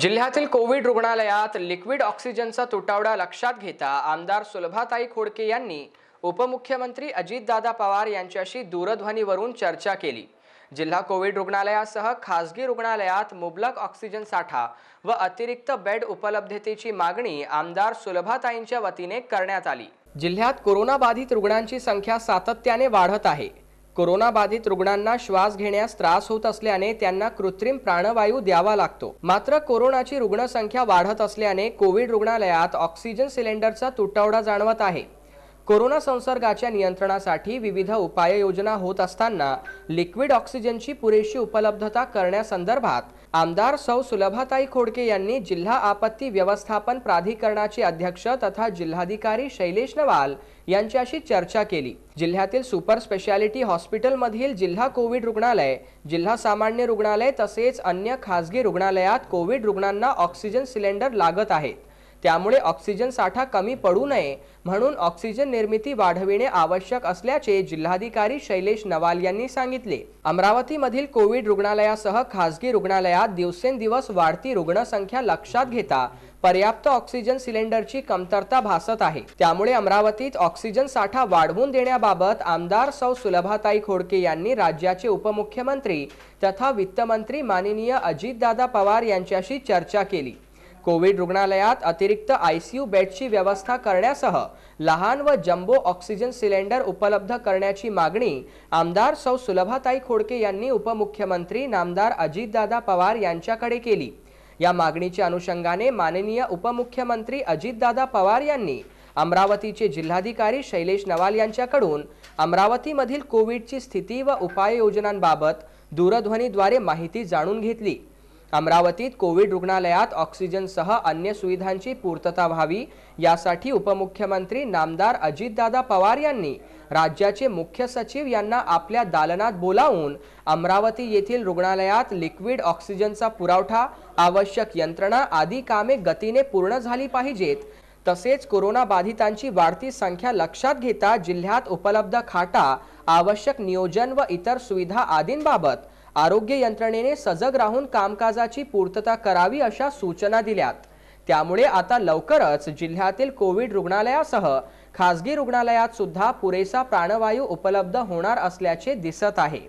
जिल्ह्यातील कोविड रुग्णालयात लिक्विड ऑक्सिजनचा तुटवडा लक्षात घेता आमदार सुलभाताई खोडके यांनी उपमुख्यमंत्री अजितदादा पवार यांच्याशी दूरध्वनीवरून चर्चा केली. जिल्हा कोविड रुग्णालयासह खासगी रुग्णालयात मुबलक ऑक्सिजन साठा व अतिरिक्त बेड उपलब्धतेची मागणी आमदार सुलभाताईंच्या वतीने करण्यात आली. जिल्ह्यात कोरोनाबाधित रुग्णांची संख्या सातत्याने वाढत आहे. कोरोनाबाधित रुग्णांना श्वास घेण्यास त्रास होत असल्याने त्यांना कृत्रिम प्राणवायू द्यावा लागतो. मात्र कोरोनाची रुग्णसंख्या वाढत असल्याने कोविड रुग्णालयात ऑक्सिजन सिलेंडरचा तुटवडा जाणवत आहे. कोरोना संसर्गाच्या नियंत्रणासाठी विविध उपाययोजना होत असताना लिक्विड ऑक्सिजनची पुरेशी उपलब्धता करण्यासंदर्भात आमदार सौ सुलभाताई खोडके यांनी जिल्हा आपत्ती व्यवस्थापन प्राधिकरणाचे अध्यक्ष तथा जिल्हाधिकारी शैलेश नवाल यांच्याशी चर्चा केली. जिल्ह्यातील सुपर स्पेशालिटी हॉस्पिटलमधील जिल्हा कोविड रुग्णालय जिल्हा सामान्य रुग्णालय तसेच अन्य खासगी रुग्णालयात कोविड रुग्णांना ऑक्सिजन सिलेंडर लागत आहेत. त्यामुळे ऑक्सिजन साठा कमी पडू नये म्हणून ऑक्सिजन निर्मिती वाढविणे आवश्यक असल्याचे जिल्हाधिकारी शैलेश नवाल यांनी सांगितले. अमरावतीमधील कोविड रुग्णालयासह खासगी रुग्णालयात दिवसेंदिवस वाढती रुग्णसंख्या लक्षात घेता पर्याप्त ऑक्सिजन सिलेंडरची कमतरता भासत आहे. त्यामुळे अमरावतीत ऑक्सिजन साठा वाढवून देण्याबाबत आमदार सौ सुलभाताई खोडके यांनी राज्याचे उपमुख्यमंत्री तथा वित्तमंत्री माननीय अजितदादा पवार यांच्याशी चर्चा केली. कोविड रुग्णालयात अतिरिक्त आयसीयू बेडची व्यवस्था करण्यासह लहान व जम्बो ऑक्सिजन सिलेंडर उपलब्ध करण्याची मागणी आमदार सौ सुलभाताई खोडके यांनी उपमुख्यमंत्री नामदार अजितदादा पवार यांच्याकडे केली. या मागणीच्या अनुषंगाने माननीय उपमुख्यमंत्री अजितदादा पवार यांनी अमरावतीचे जिल्हाधिकारी शैलेश नवाल यांच्याकडून अमरावतीमधील कोविडची स्थिती व उपाययोजनांबाबत दूरध्वनीद्वारे माहिती जाणून घेतली. अमरावतीत कोविड रुग्णालयात ऑक्सिजनसह अन्य सुविधांची पूर्तता व्हावी यासाठी उपमुख्यमंत्री नामदार अजितदादा पवार यांनी राज्याचे मुख्य सचिव यांना आपल्या दालनात बोलावून अमरावती येथील रुग्णालयात लिक्विड ऑक्सिजनचा पुरवठा आवश्यक यंत्रणा आदी कामे गतीने पूर्ण झाली पाहिजेत. तसेच कोरोना बाधितांची वाढती संख्या लक्षात घेता जिल्ह्यात उपलब्ध खाटा आवश्यक नियोजन व इतर सुविधा आदींबाबत आरोग्य यंत्रणेने सजग राहून कामकाजाची पूर्तता करावी अशा सूचना दिल्यात. त्यामुळे आता लवकरच जिल्ह्यातील कोविड रुग्णालयासह खासगी रुग्णालयात सुद्धा पुरेसा प्राणवायू उपलब्ध होणार असल्याचे दिसत आहे.